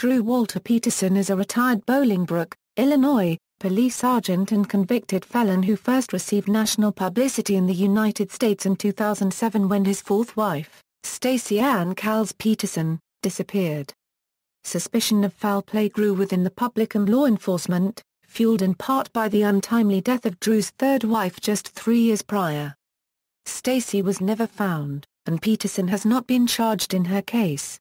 Drew Walter Peterson is a retired Bolingbrook, Illinois, police sergeant and convicted felon who first received national publicity in the United States in 2007 when his fourth wife, Stacy Ann Cales Peterson, disappeared. Suspicion of foul play grew within the public and law enforcement, fueled in part by the untimely death of Drew's third wife just three years prior. Stacy was never found, and Peterson has not been charged in her case.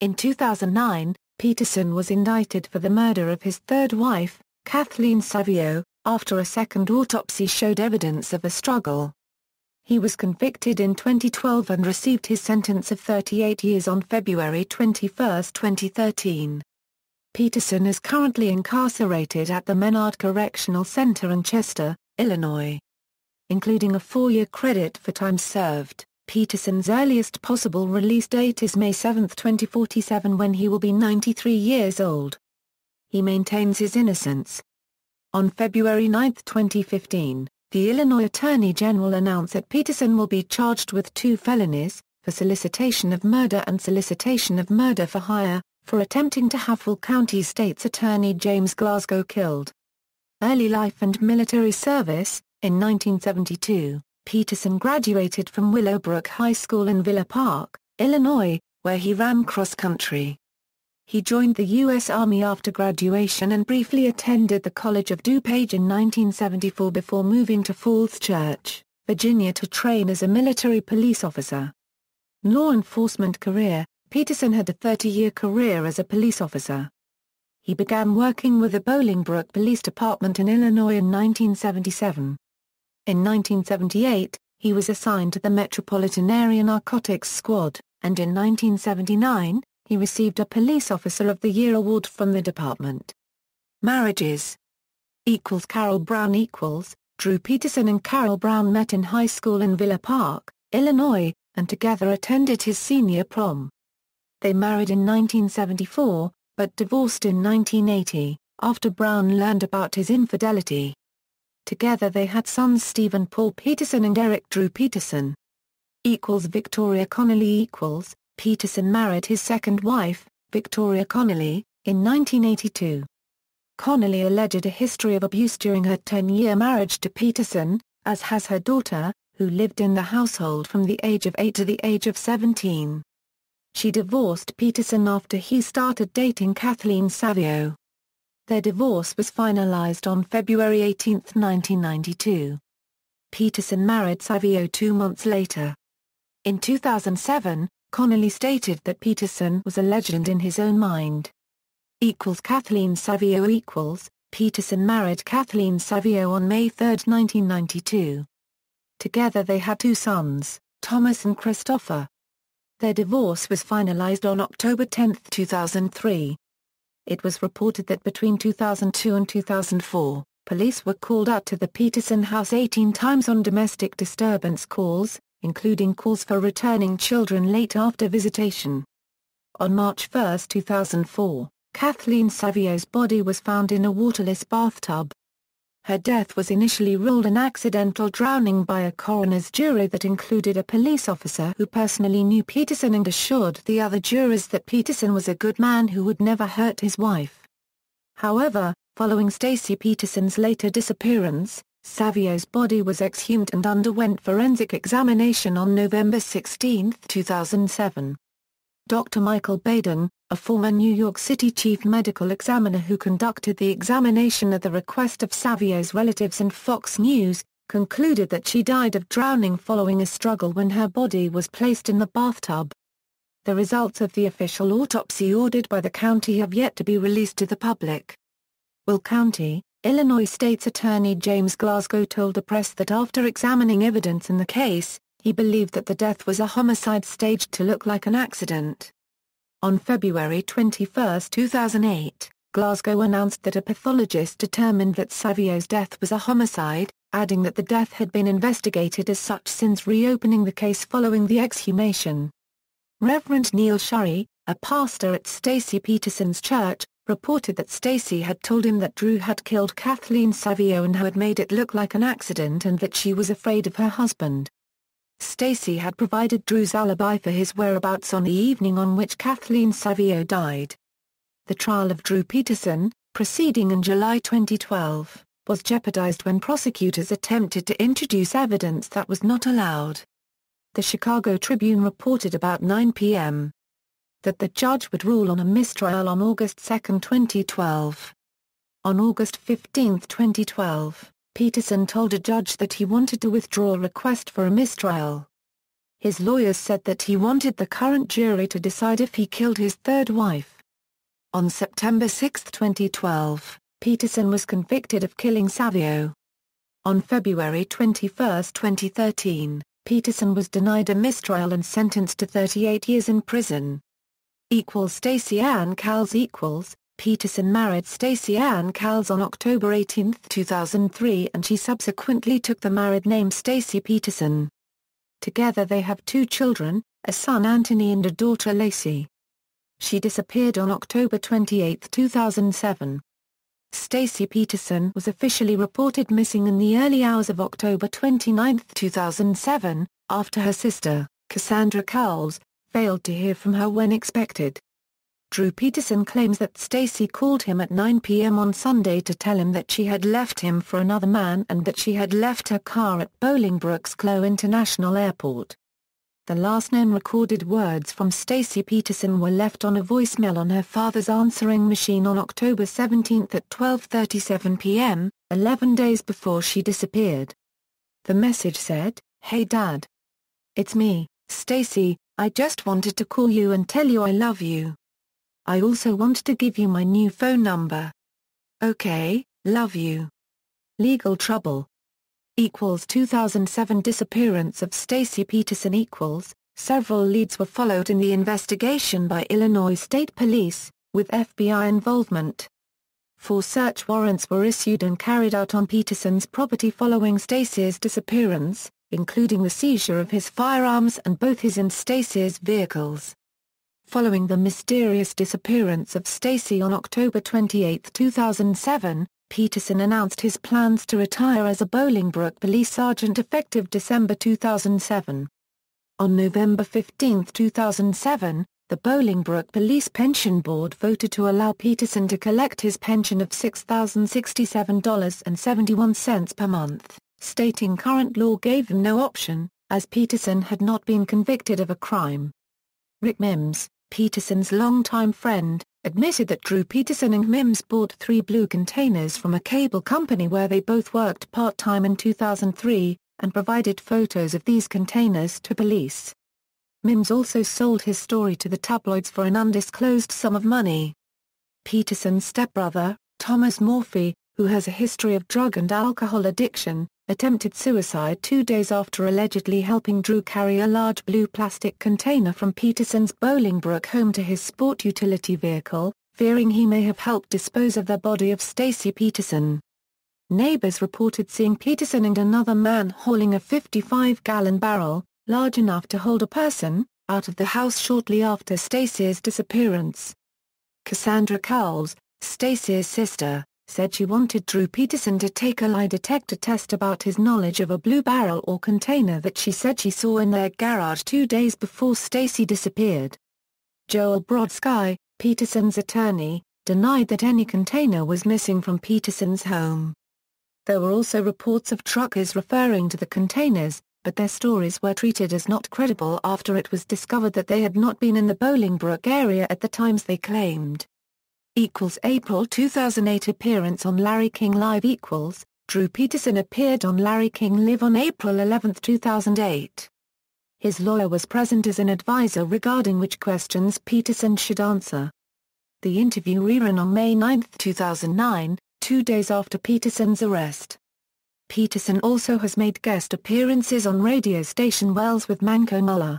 In 2009, Peterson was indicted for the murder of his third wife, Kathleen Savio, after a second autopsy showed evidence of a struggle. He was convicted in 2012 and received his sentence of 38 years on February 21, 2013. Peterson is currently incarcerated at the Menard Correctional Center in Chester, Illinois. Including a four-year credit for time served, Peterson's earliest possible release date is May 7, 2047 when he will be 93 years old he maintains his innocence. On February 9, 2015, the Illinois Attorney General announced that Peterson will be charged with two felonies, for solicitation of murder and solicitation of murder for hire, for attempting to have Will County State's Attorney James Glasgow killed. Early life and military service In 1972, Peterson graduated from Willowbrook High School in Villa Park, Illinois, where he ran cross-country. He joined the U.S. Army after graduation and briefly attended the College of DuPage in 1974 before moving to Falls Church, Virginia to train as a military police officer. Law enforcement career Peterson had a 30-year career as a police officer. He began working with the Bolingbrook Police Department in Illinois in 1977. In 1978, he was assigned to the Metropolitan Area Narcotics Squad, and in 1979, he received a Police Officer of the Year award from the department. Marriages equals Carol Brown equals Drew Peterson and Carol Brown met in high school in Villa Park, Illinois, and together attended his senior prom. They married in 1974, but divorced in 1980, after Brown learned about his infidelity. Together they had sons Stephen Paul Peterson and Eric Drew Peterson. Equals Victoria Connolly equals Peterson married his second wife, Victoria Connolly, in 1982. Connolly alleged a history of abuse during her 10-year marriage to Peterson, as has her daughter, who lived in the household from the age of 8 to the age of 17. She divorced Peterson after he started dating Kathleen Savio. Their divorce was finalized on February 18, 1992. Peterson married Savio two months later. In 2007, Connolly stated that Peterson was a legend in his own mind. Equals Kathleen Savio equals, Peterson married Kathleen Savio on May 3, 1992. Together they had two sons, Thomas and Christopher. Their divorce was finalized on October 10, 2003. It was reported that between 2002 and 2004, police were called out to the Peterson house 18 times on domestic disturbance calls, including calls for returning children late after visitation. On March 1, 2004, Kathleen Savio's body was found in a waterless bathtub. Her death was initially ruled an accidental drowning by a coroner's jury that included a police officer who personally knew Peterson and assured the other jurors that Peterson was a good man who would never hurt his wife. However, following Stacy Peterson's later disappearance, Savio's body was exhumed and underwent forensic examination on November 16, 2007. Dr. Michael Baden, a former New York City chief medical examiner who conducted the examination at the request of Savio's relatives and Fox News, concluded that she died of drowning following a struggle when her body was placed in the bathtub. The results of the official autopsy ordered by the county have yet to be released to the public. Will County, Illinois State's Attorney James Glasgow told the press that after examining evidence in the case, he believed that the death was a homicide staged to look like an accident. On February 21, 2008, Glasgow announced that a pathologist determined that Savio's death was a homicide, adding that the death had been investigated as such since reopening the case following the exhumation. Reverend Neil Schori, a pastor at Stacy Peterson's church, reported that Stacy had told him that Drew had killed Kathleen Savio and had made it look like an accident and that she was afraid of her husband. Stacy had provided Drew's alibi for his whereabouts on the evening on which Kathleen Savio died. The trial of Drew Peterson, proceeding in July 2012, was jeopardized when prosecutors attempted to introduce evidence that was not allowed. The Chicago Tribune reported about 9 p.m. that the judge would rule on a mistrial on August 2, 2012. On August 15, 2012, Peterson told a judge that he wanted to withdraw a request for a mistrial. His lawyers said that he wanted the current jury to decide if he killed his third wife. On September 6, 2012, Peterson was convicted of killing Savio. On February 21, 2013, Peterson was denied a mistrial and sentenced to 38 years in prison. Equals Stacy Ann Cales equals, Peterson married Stacy Ann Cales on October 18, 2003 and she subsequently took the married name Stacy Peterson. Together they have two children, a son Anthony and a daughter Lacey. She disappeared on October 28, 2007. Stacy Peterson was officially reported missing in the early hours of October 29, 2007, after her sister, Cassandra Cales, failed to hear from her when expected. Drew Peterson claims that Stacy called him at 9 p.m. on Sunday to tell him that she had left him for another man and that she had left her car at Bolingbrook's Clow International Airport. The last known recorded words from Stacy Peterson were left on a voicemail on her father's answering machine on October 17 at 12.37 p.m., 11 days before she disappeared. The message said, Hey Dad. It's me, Stacy, I just wanted to call you and tell you I love you. I also want to give you my new phone number. Okay, love you. Legal trouble equals 2007 disappearance of Stacy Peterson equals, several leads were followed in the investigation by Illinois State Police, with FBI involvement. Four search warrants were issued and carried out on Peterson's property following Stacy's disappearance, including the seizure of his firearms and both his and Stacy's vehicles. Following the mysterious disappearance of Stacy on October 28, 2007, Peterson announced his plans to retire as a Bolingbrook police sergeant effective December 2007. On November 15, 2007, the Bolingbrook Police Pension Board voted to allow Peterson to collect his pension of $6,067.71 per month, stating current law gave him no option, as Peterson had not been convicted of a crime. Rick Mims, Peterson's longtime friend, admitted that Drew Peterson and Mims bought three blue containers from a cable company where they both worked part-time in 2003, and provided photos of these containers to police. Mims also sold his story to the tabloids for an undisclosed sum of money. Peterson's stepbrother, Thomas Morphey, who has a history of drug and alcohol addiction, attempted suicide two days after allegedly helping Drew carry a large blue plastic container from Peterson's Bolingbrook home to his sport utility vehicle, fearing he may have helped dispose of the body of Stacy Peterson. Neighbors reported seeing Peterson and another man hauling a 55-gallon barrel, large enough to hold a person, out of the house shortly after Stacy's disappearance. Cassandra Cales, Stacy's sister, said she wanted Drew Peterson to take a lie detector test about his knowledge of a blue barrel or container that she said she saw in their garage two days before Stacy disappeared. Joel Brodsky, Peterson's attorney, denied that any container was missing from Peterson's home. There were also reports of truckers referring to the containers, but their stories were treated as not credible after it was discovered that they had not been in the Bolingbrook area at the times they claimed equals April 2008 appearance on Larry King Live equals Drew Peterson appeared on Larry King Live on April 11, 2008. His lawyer was present as an advisor regarding which questions Peterson should answer. The interview reran on May 9, 2009, two days after Peterson's arrest. Peterson also has made guest appearances on radio station WLS with Mancow Muller.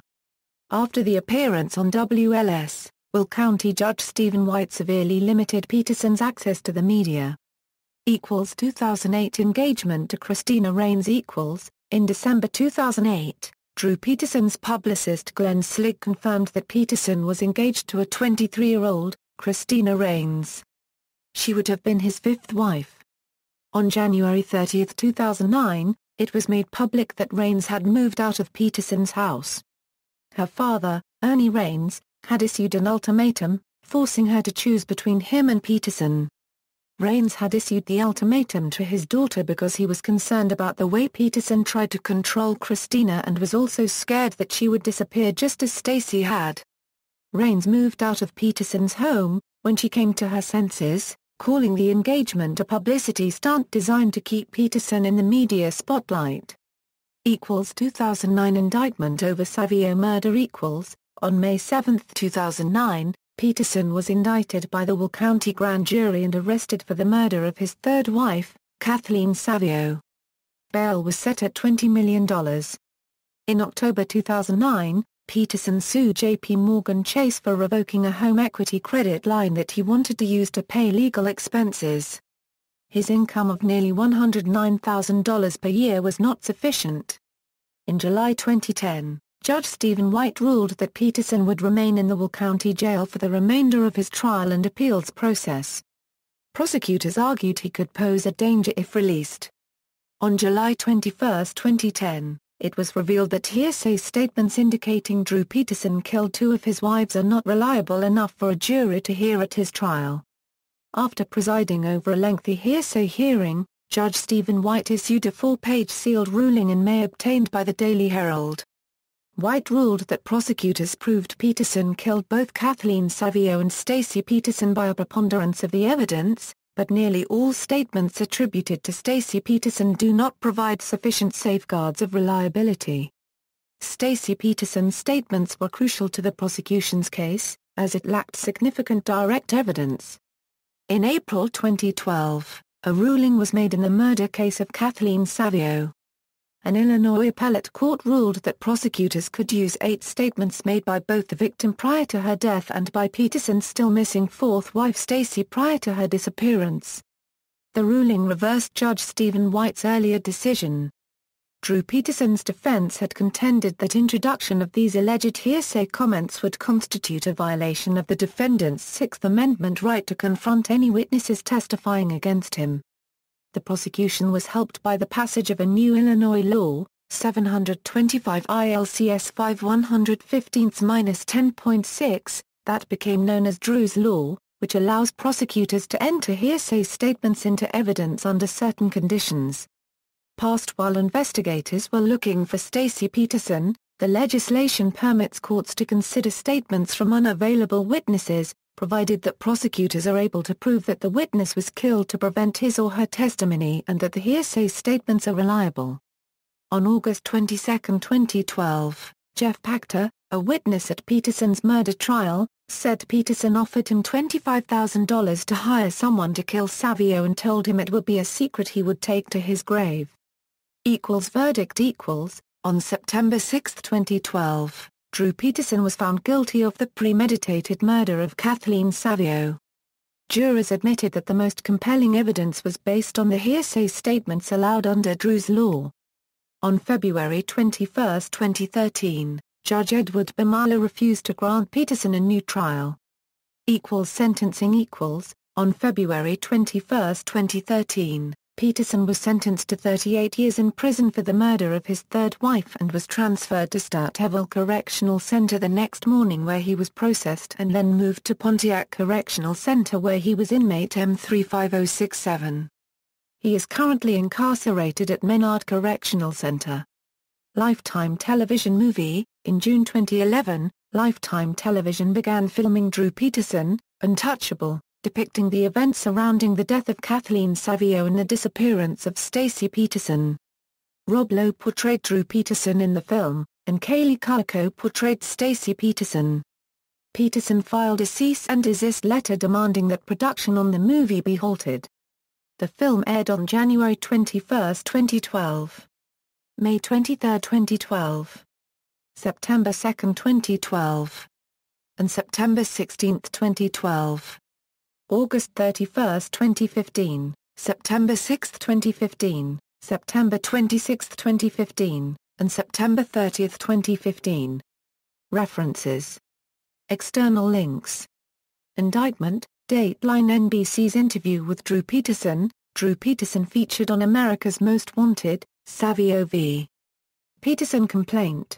After the appearance on WLS, Will County Judge Stephen White severely limited Peterson's access to the media. Equals 2008 engagement to Christina Raines equals, in December 2008, Drew Peterson's publicist Glenn Selig confirmed that Peterson was engaged to a 23-year-old, Christina Raines. She would have been his fifth wife. On January 30, 2009, it was made public that Raines had moved out of Peterson's house. Her father, Ernie Raines, had issued an ultimatum, forcing her to choose between him and Peterson. Raines had issued the ultimatum to his daughter because he was concerned about the way Peterson tried to control Christina and was also scared that she would disappear just as Stacy had. Raines moved out of Peterson's home, when she came to her senses, calling the engagement a publicity stunt designed to keep Peterson in the media spotlight. Equals 2009 indictment over Savio murder equals, on May 7, 2009, Peterson was indicted by the Will County Grand Jury and arrested for the murder of his third wife, Kathleen Savio. Bail was set at $20 million. In October 2009, Peterson sued J.P. Morgan Chase for revoking a home equity credit line that he wanted to use to pay legal expenses. His income of nearly $109,000 per year was not sufficient. In July 2010, Judge Stephen White ruled that Peterson would remain in the Will County Jail for the remainder of his trial and appeals process. Prosecutors argued he could pose a danger if released. On July 21, 2010, it was revealed that hearsay statements indicating Drew Peterson killed two of his wives are not reliable enough for a jury to hear at his trial. After presiding over a lengthy hearsay hearing, Judge Stephen White issued a four-page sealed ruling in May obtained by the Daily Herald. White ruled that prosecutors proved Peterson killed both Kathleen Savio and Stacy Peterson by a preponderance of the evidence, but nearly all statements attributed to Stacy Peterson do not provide sufficient safeguards of reliability. Stacy Peterson's statements were crucial to the prosecution's case, as it lacked significant direct evidence. In April 2012, a ruling was made in the murder case of Kathleen Savio an Illinois appellate court ruled that prosecutors could use eight statements made by both the victim prior to her death and by Peterson's still missing fourth wife Stacy prior to her disappearance. The ruling reversed Judge Stephen White's earlier decision. Drew Peterson's defense had contended that introduction of these alleged hearsay comments would constitute a violation of the defendant's Sixth Amendment right to confront any witnesses testifying against him the prosecution was helped by the passage of a new Illinois law, 725 ILCS 5115-10.6, that became known as Drew's Law, which allows prosecutors to enter hearsay statements into evidence under certain conditions. Passed while investigators were looking for Stacy Peterson, the legislation permits courts to consider statements from unavailable witnesses, provided that prosecutors are able to prove that the witness was killed to prevent his or her testimony and that the hearsay statements are reliable. On August 22, 2012, Jeff Pachter, a witness at Peterson's murder trial, said Peterson offered him $25,000 to hire someone to kill Savio and told him it would be a secret he would take to his grave. Equals verdict equals, on September 6, 2012. Drew Peterson was found guilty of the premeditated murder of Kathleen Savio. Jurors admitted that the most compelling evidence was based on the hearsay statements allowed under Drew's law. On February 21, 2013, Judge Edward Burmila refused to grant Peterson a new trial. Equals sentencing equals, on February 21, 2013, Peterson was sentenced to 38 years in prison for the murder of his third wife and was transferred to Stateville Correctional Center the next morning where he was processed and then moved to Pontiac Correctional Center where he was inmate M35067. He is currently incarcerated at Menard Correctional Center. Lifetime Television Movie In June 2011, Lifetime Television began filming Drew Peterson, Untouchable, depicting the events surrounding the death of Kathleen Savio and the disappearance of Stacy Peterson. Rob Lowe portrayed Drew Peterson in the film, and Kaley Cuoco portrayed Stacy Peterson. Peterson filed a cease and desist letter demanding that production on the movie be halted. The film aired on January 21, 2012. May 23, 2012. September 2, 2012. And September 16, 2012. August 31, 2015, September 6, 2015, September 26, 2015, and September 30, 2015. References. External links. Indictment, Dateline NBC's interview with Drew Peterson, Drew Peterson featured on America's Most Wanted, Savio v. Peterson complaint.